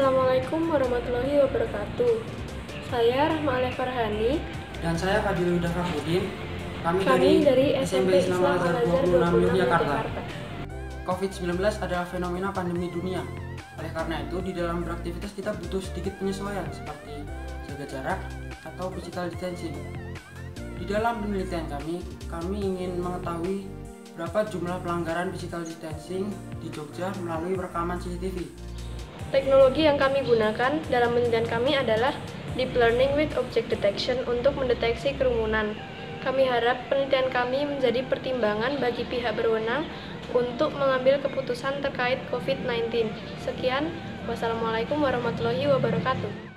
Assalamualaikum warahmatullahi wabarakatuh. Saya Rahma Alef Farhani. Dan saya Fadil Huda Fakudin. Kami, Kami dari SMP SMP Islam Al-Azhar Al-Azhar 26 26 Yogyakarta. Yogyakarta. COVID-19 adalah fenomena pandemi dunia. Oleh karena itu, di dalam beraktivitas kita butuh sedikit penyesuaian seperti jaga jarak atau physical distancing. Di dalam penelitian kami, kami ingin mengetahui berapa jumlah pelanggaran physical distancing di Jogja melalui rekaman CCTV. Teknologi yang kami gunakan dalam penelitian kami adalah Deep Learning with Object Detection untuk mendeteksi kerumunan. Kami harap penelitian kami menjadi pertimbangan bagi pihak berwenang untuk mengambil keputusan terkait COVID-19. Sekian, wassalamualaikum warahmatullahi wabarakatuh.